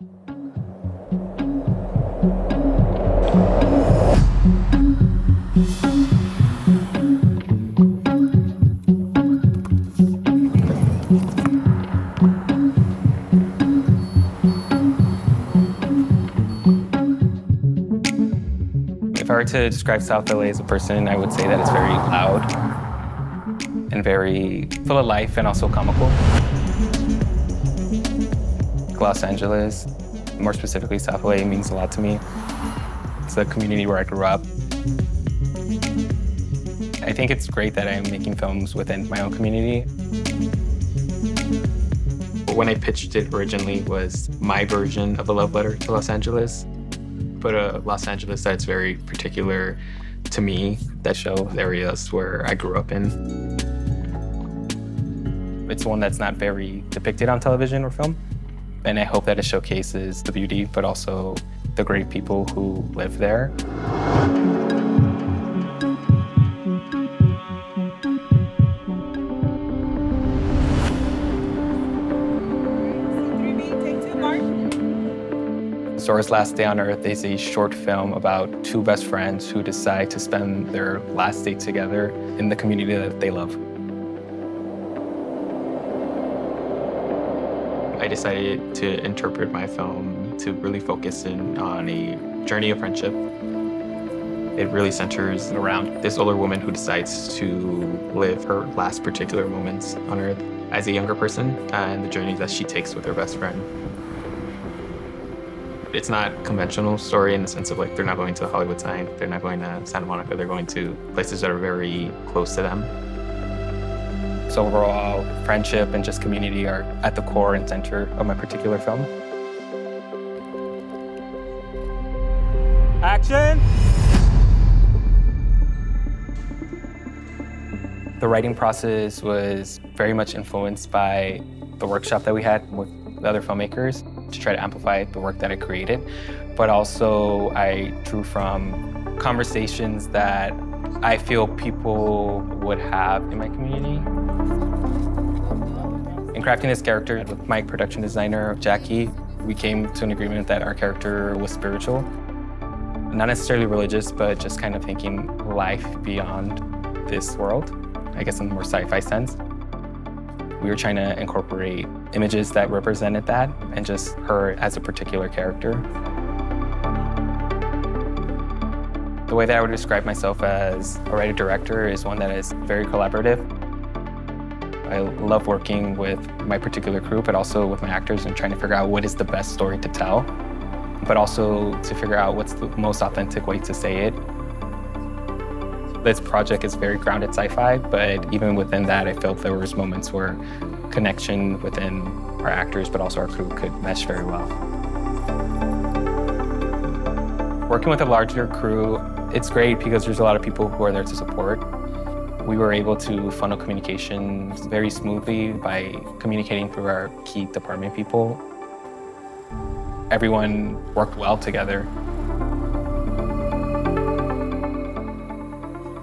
If I were to describe South LA as a person, I would say that it's very loud and very full of life and also comical. Los Angeles, more specifically South LA, means a lot to me. It's a community where I grew up. I think it's great that I'm making films within my own community. When I pitched it originally was my version of a love letter to Los Angeles but uh, Los Angeles that's very particular to me that show areas where I grew up in. It's one that's not very depicted on television or film, and I hope that it showcases the beauty, but also the great people who live there. Zora's Last Day on Earth is a short film about two best friends who decide to spend their last day together in the community that they love. Decided to interpret my film to really focus in on a journey of friendship. It really centers around this older woman who decides to live her last particular moments on Earth as a younger person uh, and the journey that she takes with her best friend. It's not conventional story in the sense of like they're not going to the Hollywood sign, they're not going to Santa Monica, they're going to places that are very close to them. So overall, friendship and just community are at the core and center of my particular film. Action! The writing process was very much influenced by the workshop that we had with the other filmmakers to try to amplify the work that I created. But also I drew from conversations that I feel people would have in my community. In crafting this character with my production designer, Jackie, we came to an agreement that our character was spiritual. Not necessarily religious, but just kind of thinking life beyond this world, I guess in a more sci-fi sense. We were trying to incorporate images that represented that and just her as a particular character. The way that I would describe myself as a writer-director is one that is very collaborative. I love working with my particular crew, but also with my actors and trying to figure out what is the best story to tell, but also to figure out what's the most authentic way to say it. This project is very grounded sci-fi, but even within that, I felt there was moments where connection within our actors, but also our crew could mesh very well. Working with a larger crew, it's great because there's a lot of people who are there to support. We were able to funnel communication very smoothly by communicating through our key department people. Everyone worked well together.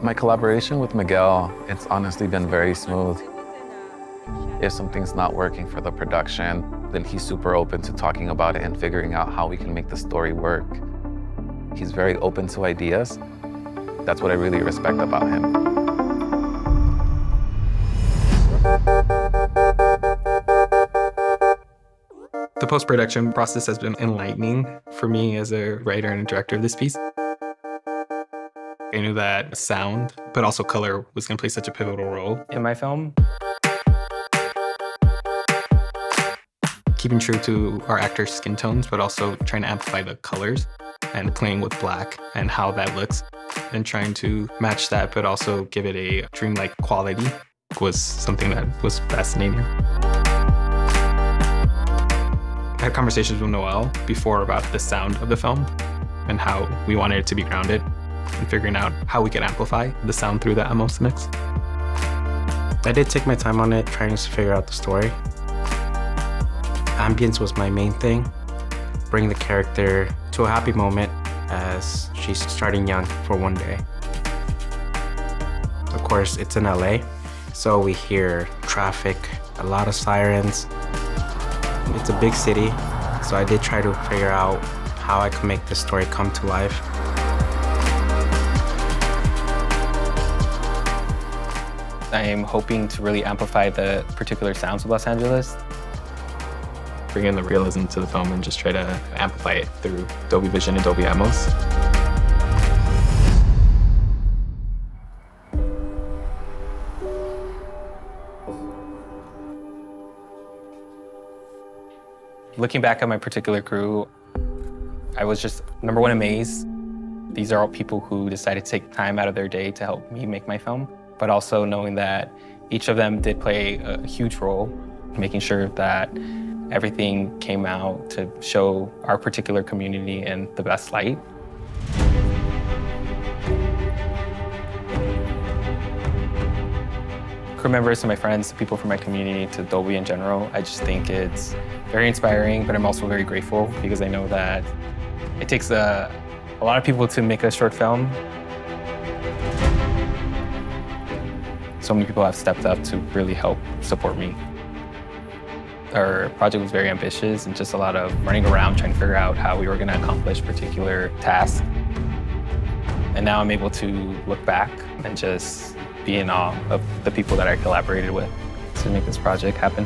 My collaboration with Miguel, it's honestly been very smooth. If something's not working for the production, then he's super open to talking about it and figuring out how we can make the story work. He's very open to ideas. That's what I really respect about him. The post-production process has been enlightening for me as a writer and director of this piece. I knew that sound, but also color was going to play such a pivotal role in my film. keeping true to our actors' skin tones, but also trying to amplify the colors and playing with black and how that looks and trying to match that, but also give it a dreamlike quality was something that was fascinating. I had conversations with Noel before about the sound of the film and how we wanted it to be grounded and figuring out how we could amplify the sound through the Atmos mix. I did take my time on it, trying to figure out the story ambience was my main thing. Bring the character to a happy moment as she's starting young for one day. Of course, it's in LA, so we hear traffic, a lot of sirens. It's a big city, So I did try to figure out how I could make this story come to life. I am hoping to really amplify the particular sounds of Los Angeles. Bring in the realism to the film and just try to amplify it through Dolby Vision and Dolby Atmos. Looking back at my particular crew, I was just, number one, amazed. These are all people who decided to take time out of their day to help me make my film, but also knowing that each of them did play a huge role, making sure that everything came out to show our particular community in the best light. Crew members and my friends, the people from my community, to Dolby in general. I just think it's very inspiring, but I'm also very grateful because I know that it takes a, a lot of people to make a short film. So many people have stepped up to really help support me. Our project was very ambitious and just a lot of running around trying to figure out how we were going to accomplish particular tasks. And now I'm able to look back and just be in awe of the people that I collaborated with to make this project happen.